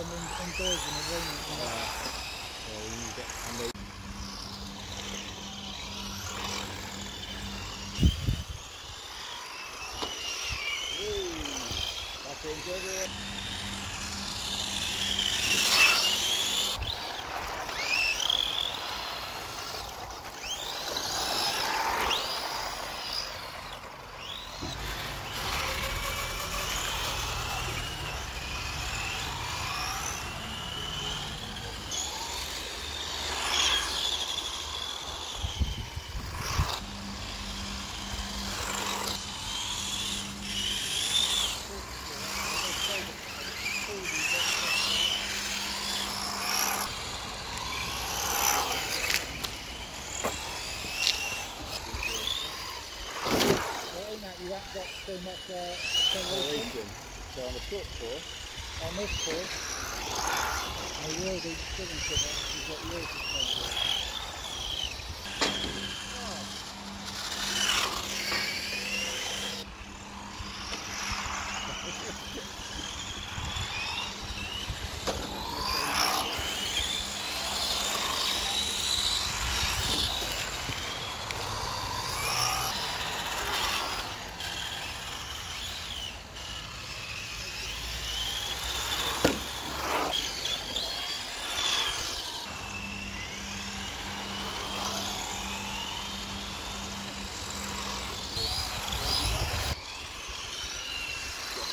indoors in the rain. you know. Well, when you get and they That's it, that you haven't got so much uh, aeration. So on a short course, on this course. I will be swimming so much, you've got yours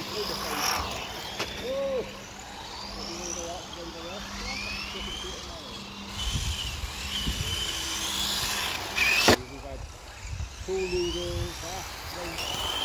Hulu, hulu, hulu, hulu, hulu,